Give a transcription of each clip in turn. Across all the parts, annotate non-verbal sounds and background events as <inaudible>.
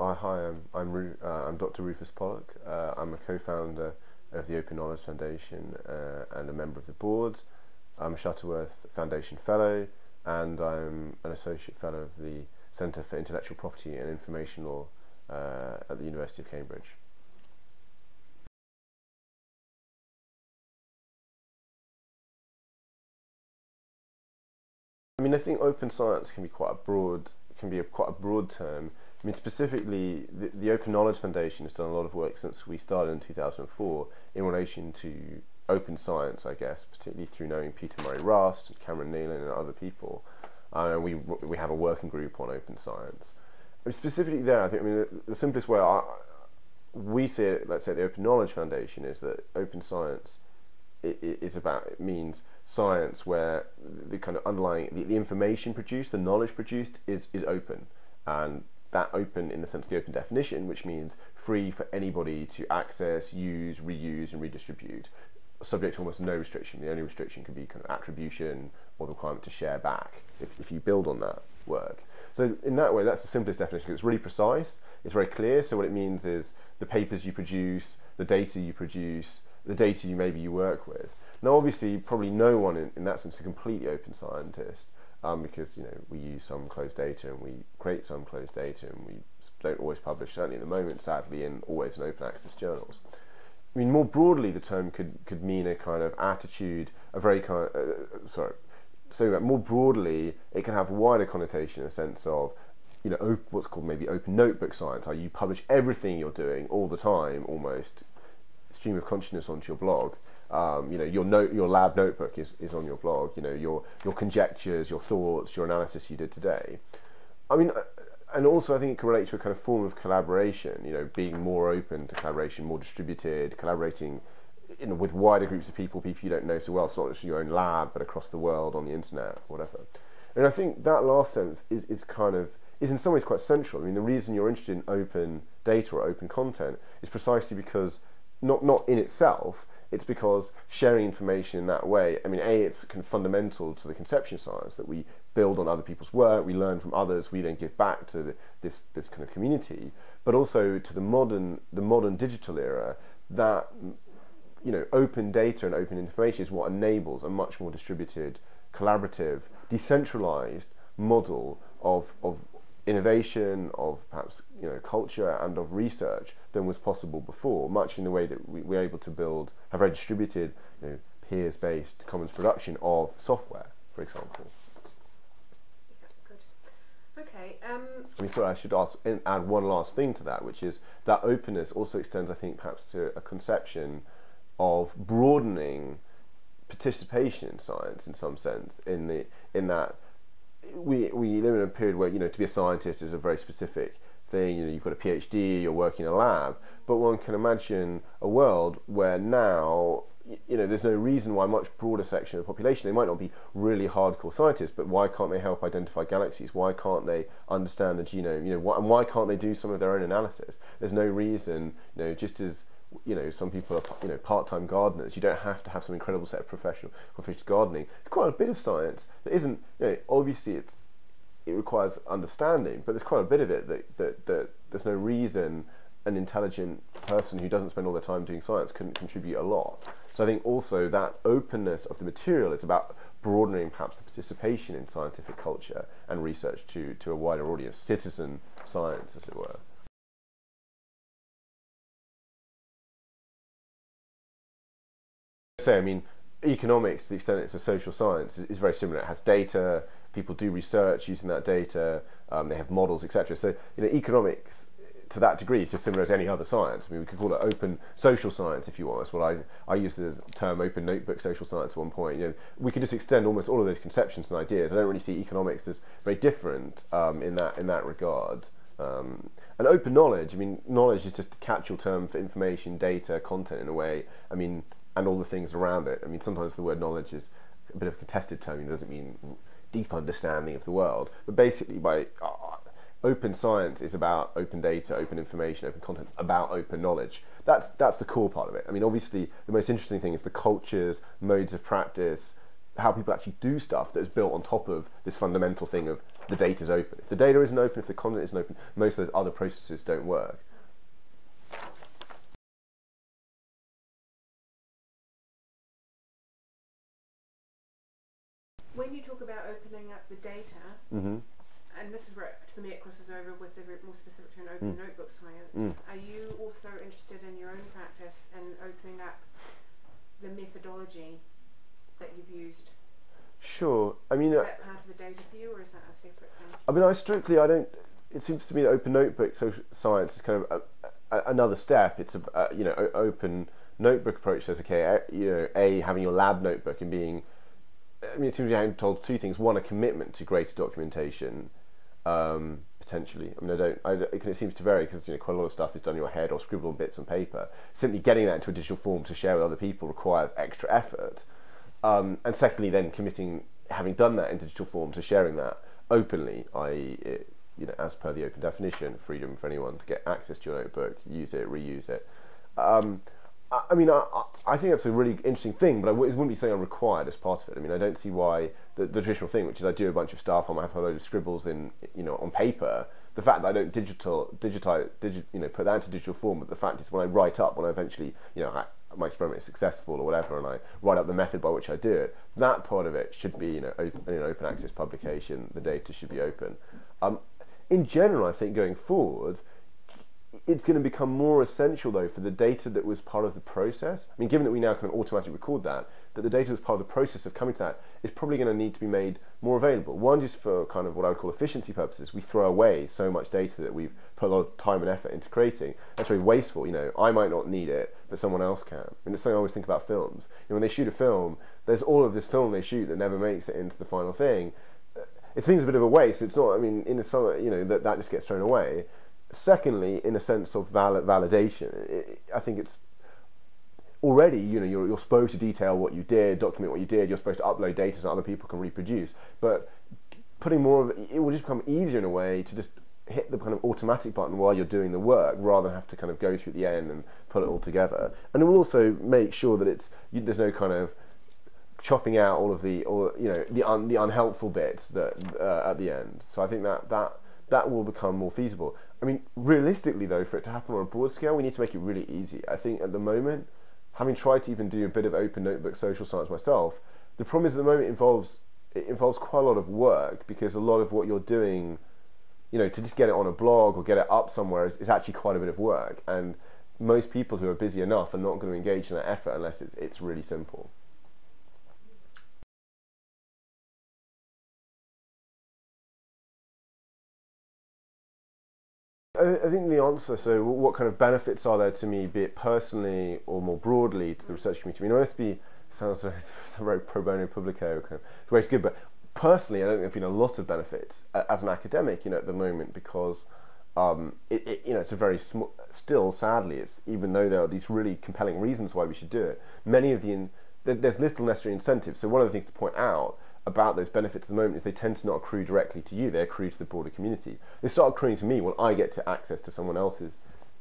Hi, I'm I'm, Ru- uh, I'm Dr. Rufus Pollock. Uh, I'm a co-founder of the Open Knowledge Foundation uh, and a member of the board. I'm a Shuttleworth Foundation Fellow, and I'm an associate fellow of the Centre for Intellectual Property and Information Law uh, at the University of Cambridge. I mean, I think open science can be quite a broad, can be a, quite a broad term. I mean, specifically, the, the Open Knowledge Foundation has done a lot of work since we started in 2004 in relation to open science, I guess, particularly through knowing Peter Murray Rust, Cameron Neylon, and other people. Uh, and we we have a working group on open science. I mean, specifically there, I think I mean the, the simplest way I, we see it, let's say the Open Knowledge Foundation, is that open science is about it means science where the kind of underlying the, the information produced, the knowledge produced is is open, and that open in the sense of the open definition, which means free for anybody to access, use, reuse, and redistribute, subject to almost no restriction. The only restriction could be kind of attribution or the requirement to share back if, if you build on that work. So in that way, that's the simplest definition. It's really precise. It's very clear. So what it means is the papers you produce, the data you produce, the data you maybe you work with. Now, obviously, probably no one in, in that sense is a completely open scientist um, because you know we use some closed data and we create some closed data and we don't always publish. Certainly, at the moment, sadly, in always in open access journals. I mean, more broadly, the term could could mean a kind of attitude, a very kind. Of, uh, sorry, so more broadly, it can have wider connotation, a sense of you know, what's called maybe open notebook science, how you publish everything you're doing all the time, almost stream of consciousness onto your blog. Um, you know, your note, your lab notebook is, is on your blog. You know, your your conjectures, your thoughts, your analysis you did today. I mean, uh, and also I think it can relate to a kind of form of collaboration. You know, being more open to collaboration, more distributed, collaborating with wider groups of people, people you don't know so well. It's not just your own lab, but across the world on the internet, whatever. And I think that last sense is, is kind of is in some ways quite central. I mean, the reason you're interested in open data or open content is precisely because not not in itself. It's because sharing information in that way. I mean, a it's kind of fundamental to the conception science that we build on other people's work, we learn from others, we then give back to the, this this kind of community. But also to the modern the modern digital era that you know open data and open information is what enables a much more distributed, collaborative, decentralized model of of innovation, of perhaps you know culture and of research than was possible before. Much in the way that we, we're able to build a very distributed, you know, peers-based commons production of software, for example. Okay. Um, I mean, sorry, I should ask, add one last thing to that, which is that openness also extends, I think, perhaps to a conception of broadening participation in science in some sense. In the in that we we live in a period where you know to be a scientist is a very specific thing. You know, you've got a PhD, you're working in a lab, but one can imagine a world where now you know there's no reason why much broader section of the population they might not be really hardcore scientists but why can't they help identify galaxies why can't they understand the genome you know and why can't they do some of their own analysis there's no reason you know just as you know some people are you know part-time gardeners you don't have to have some incredible set of professional professional gardening there's quite a bit of science that isn't you know obviously it's it requires understanding, but there's quite a bit of it that, that, that there's no reason an intelligent person who doesn't spend all their time doing science couldn't contribute a lot. So I think also that openness of the material is about broadening perhaps the participation in scientific culture and research to, to a wider audience, citizen science, as it were. Say, I mean, economics, to the extent it's a social science, is, is very similar. It has data, people do research using that data, um, they have models, etc. So you know, economics to that degree is just similar as any other science. I mean, we could call it open social science if you want. That's what I I used the term open notebook social science at one point. You know, we could just extend almost all of those conceptions and ideas. I don't really see economics as very different um, in that in that regard. Um, and open knowledge, I mean, knowledge is just a catch-all term for information, data, content in a way. I mean, and all the things around it. I mean, sometimes the word knowledge is a bit of a contested term. It doesn't mean deep understanding of the world. But basically, by uh, open science is about open data, open information, open content, about open knowledge. That's that's the core part of it. I mean, obviously, the most interesting thing is the cultures, modes of practice, how people actually do stuff that is built on top of this fundamental thing of the data is open. If the data isn't open, if the content isn't open, most of those other processes don't work. When you talk about opening up the data, Mm-hmm. and this is where, for me, it crosses over with the more specific to an open Mm. notebook science. Mm. Are you also interested in your own practice and opening up the methodology that you've used? Sure. I mean, Is uh, that part of the data for you, or is that a separate thing? I mean, I strictly, I don't. It seems to me that open notebook social science is kind of a, a, another step. It's a, a you know open notebook approach says okay, a, you know, a having your lab notebook and being. I mean, me I'm told two things. One, a commitment to greater documentation, um, potentially. I mean, I don't. I, it seems to vary because you know quite a lot of stuff is done in your head or scribbled on bits on paper. Simply getting that into a digital form to share with other people requires extra effort. Um, and secondly, then committing, having done that in digital form, to sharing that openly, i.e., you know, as per the open definition, freedom for anyone to get access to your notebook, use it, reuse it. Um, I, I mean, I, I- I think that's a really interesting thing, but I wouldn't be something I'm required as part of it. I mean, I don't see why the, the traditional thing, which is I do a bunch of stuff, I have a load of scribbles in, you know, on paper. The fact that I don't digital, digitize, digi, you know, put that into digital form, but the fact is when I write up, when I eventually, you know, I, my experiment is successful or whatever, and I write up the method by which I do it, that part of it should be, you know, open, know, open access publication. The data should be open. Um, in general, I think going forward, it's going to become more essential though for the data that was part of the process. I mean, given that we now can automatically record that, that the data was part of the process of coming to that is probably going to need to be made more available. One, just for kind of what I would call efficiency purposes, we throw away so much data that we've put a lot of time and effort into creating. That's very wasteful. You know, I might not need it, but someone else can. I mean, it's something I always think about films. You know, when they shoot a film, there's all of this film they shoot that never makes it into the final thing. It seems a bit of a waste. It's not. I mean, in some, you know, that that just gets thrown away. Secondly, in a sense of valid validation, it, I think it's already, you know, you're, you're supposed to detail what you did, document what you did. You're supposed to upload data so other people can reproduce. But putting more of it, it will just become easier in a way to just hit the kind of automatic button while you're doing the work, rather than have to kind of go through the end and put it all together. And it will also make sure that it's you, there's no kind of chopping out all of the or you know the un, the unhelpful bits that uh, at the end. So I think that that that will become more feasible. I mean, realistically though, for it to happen on a broad scale, we need to make it really easy. I think at the moment, having tried to even do a bit of open notebook social science myself, the problem is at the moment involves it involves quite a lot of work because a lot of what you're doing, you know, to just get it on a blog or get it up somewhere is, is actually quite a bit of work. And most people who are busy enough are not going to engage in that effort unless it's it's really simple. I, think the answer. So, what kind of benefits are there to me, be it personally or more broadly to the research community? I mean, be sounds very, sounds <laughs> very pro bono publico, kind of, it's very good. But personally, I don't think there've been a lot of benefits as an academic, you know, at the moment because. Um, it, it, you know, it's a very small. Still, sadly, it's even though there are these really compelling reasons why we should do it. Many of the in, there's little necessary incentive. So one of the things to point out about those benefits at the moment is they tend to not accrue directly to you; they accrue to the broader community. They start accruing to me when I get to access to someone else's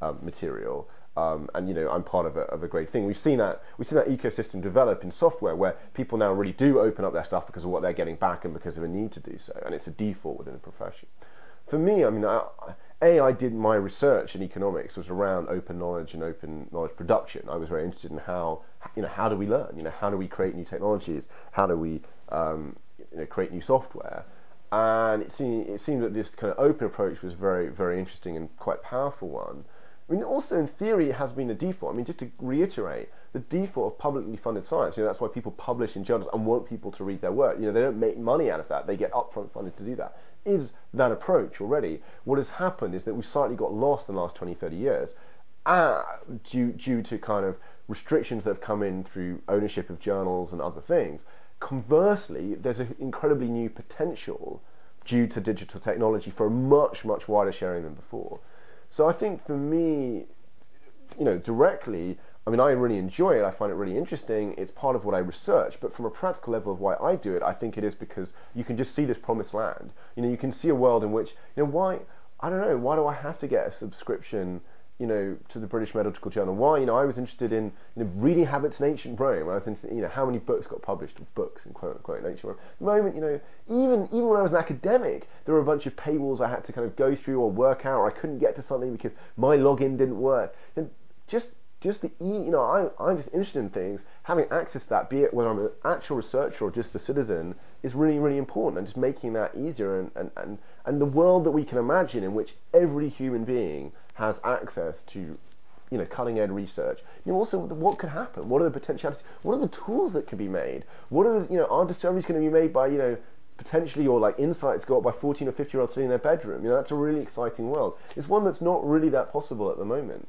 um, material, um, and you know I'm part of a, of a great thing. We've seen that we've seen that ecosystem develop in software where people now really do open up their stuff because of what they're getting back and because of a need to do so, and it's a default within the profession. For me, I mean, I, a I did my research in economics was around open knowledge and open knowledge production. I was very interested in how you know how do we learn? You know how do we create new technologies? How do we um, you know, create new software? And it seemed it seemed that this kind of open approach was very very interesting and quite powerful one. I mean, also in theory, it has been the default. I mean, just to reiterate, the default of publicly funded science. You know, that's why people publish in journals and want people to read their work. You know, they don't make money out of that; they get upfront funded to do that. Is that approach already? What has happened is that we've slightly got lost in the last 20, 30 years, uh, due due to kind of restrictions that have come in through ownership of journals and other things. Conversely, there's an incredibly new potential due to digital technology for a much much wider sharing than before. So I think for me, you know, directly, I mean, I really enjoy it. I find it really interesting. It's part of what I research. But from a practical level of why I do it, I think it is because you can just see this promised land. You know, you can see a world in which, you know, why, I don't know, why do I have to get a subscription you know, to the British Medical Journal. Why, you know, I was interested in you know, reading habits in ancient Rome. I was interested, you know, how many books got published, books in quote unquote in ancient Rome. At the moment, you know, even even when I was an academic, there were a bunch of paywalls I had to kind of go through or work out, or I couldn't get to something because my login didn't work. And just just the you know I, I'm just interested in things. Having access to that be it whether I'm an actual researcher or just a citizen is really really important and just making that easier and, and, and, and the world that we can imagine in which every human being has access to you know cutting edge research. You know also what could happen? What are the potentialities? What are the tools that could be made? What are the you know are discoveries going to be made by you know potentially or like insights got by 14 or 50 year olds sitting in their bedroom? You know that's a really exciting world. It's one that's not really that possible at the moment